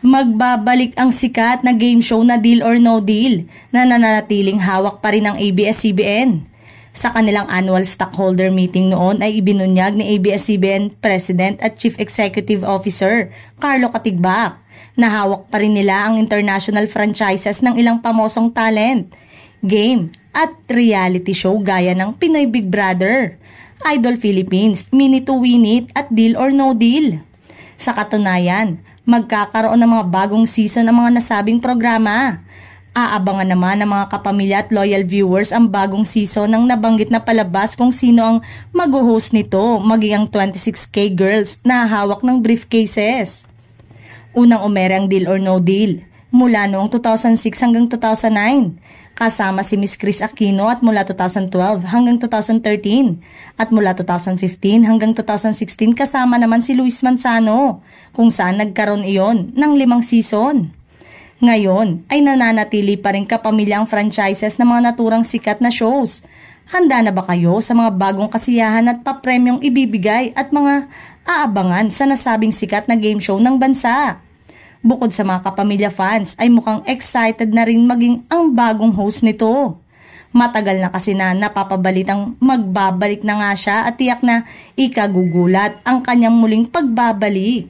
Magbabalik ang sikat na game show na Deal or No Deal na nananatiling hawak pa rin ng ABS-CBN. Sa kanilang annual stockholder meeting noon ay ibinunyag ni ABS-CBN President at Chief Executive Officer Carlo Katigbak na hawak pa rin nila ang international franchises ng ilang pamosong talent, game at reality show gaya ng Pinoy Big Brother, Idol Philippines, Mini to Win It at Deal or No Deal. Sa katunayan, magkakaroon ng mga bagong season ng mga nasabing programa. Aabangan naman ng mga kapamilya at loyal viewers ang bagong season ng nabanggit na palabas kung sino ang mag-host nito, maging ang 26K girls na hawak ng briefcases. Unang umere ang Deal or No Deal mula noong 2006 hanggang 2009 kasama si Miss Chris Aquino at mula 2012 hanggang 2013 at mula 2015 hanggang 2016 kasama naman si Luis Manzano kung saan nagkaroon iyon ng limang season. Ngayon ay nananatili pa rin kapamilyang franchises ng mga naturang sikat na shows. Handa na ba kayo sa mga bagong kasiyahan at papremyong ibibigay at mga aabangan sa nasabing sikat na game show ng bansa? Bukod sa mga kapamilya fans ay mukhang excited na rin maging ang bagong host nito. Matagal na kasi na napapabalitang magbabalik na nga siya at tiyak na ikagugulat ang kanyang muling pagbabalik.